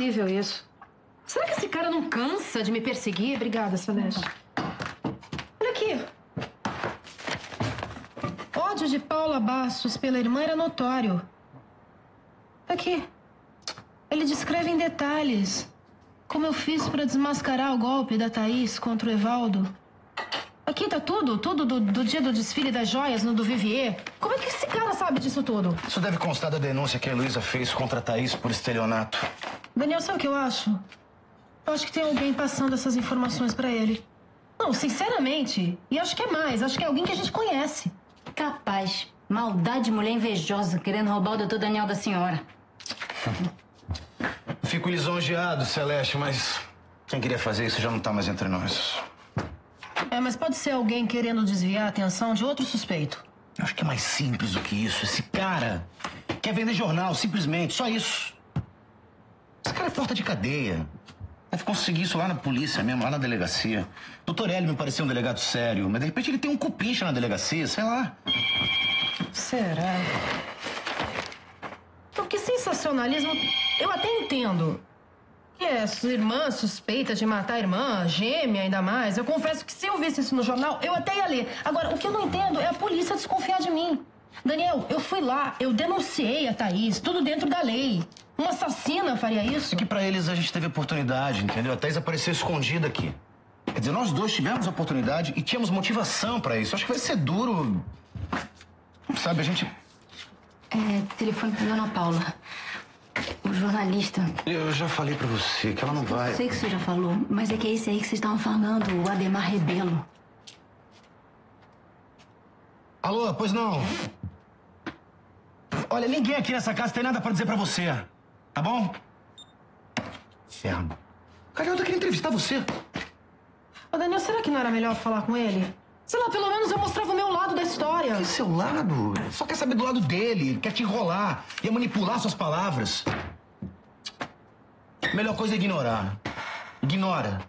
possível isso. Será que esse cara não cansa de me perseguir? Obrigada, Celeste. Olha aqui. Ódio de Paula Bastos pela irmã era notório. Aqui. Ele descreve em detalhes como eu fiz para desmascarar o golpe da Thaís contra o Evaldo. Aqui tá tudo, tudo do, do dia do desfile das joias no do Vivier. Como é que esse cara sabe disso tudo? Isso deve constar da denúncia que a Heloísa fez contra a Thaís por estelionato. Daniel, sabe o que eu acho? Eu acho que tem alguém passando essas informações pra ele. Não, sinceramente. E acho que é mais. Acho que é alguém que a gente conhece. Capaz. Maldade de mulher invejosa, querendo roubar o doutor Daniel da senhora. Fico lisonjeado, Celeste, mas quem queria fazer isso já não tá mais entre nós. É, mas pode ser alguém querendo desviar a atenção de outro suspeito. Eu acho que é mais simples do que isso. Esse cara quer vender jornal, simplesmente, só isso. É porta de cadeia. Deve conseguir isso lá na polícia mesmo, lá na delegacia. Doutor Hélio me pareceu um delegado sério, mas de repente ele tem um cupincha na delegacia, sei lá. Será? Porque sensacionalismo eu até entendo. Que é, sua irmã suspeita de matar a irmã, gêmea ainda mais. Eu confesso que se eu visse isso no jornal, eu até ia ler. Agora, o que eu não entendo é a polícia desconfiar de mim. Daniel, eu fui lá, eu denunciei a Thaís, tudo dentro da lei. Uma assassina faria isso? É que pra eles a gente teve oportunidade, entendeu? A Thaís apareceu escondida aqui. Quer dizer, nós dois tivemos oportunidade e tínhamos motivação pra isso. Acho que vai ser duro. Sabe, a gente. É, telefone pra Dona Paula. O jornalista. Eu já falei pra você que ela não vai. Sei que você já falou, mas é que é esse aí que vocês estavam falando, o Ademar Rebelo. Alô, pois não. Olha, ninguém aqui nessa casa tem nada pra dizer pra você. Tá bom? Inferno. Cara, eu tô querendo entrevistar você. Ô, Daniel, será que não era melhor falar com ele? Sei lá, pelo menos eu mostrava o meu lado da história. Que seu lado? Só quer saber do lado dele. Quer te enrolar. Ia manipular suas palavras. Melhor coisa é ignorar. Ignora.